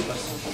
Obrigado.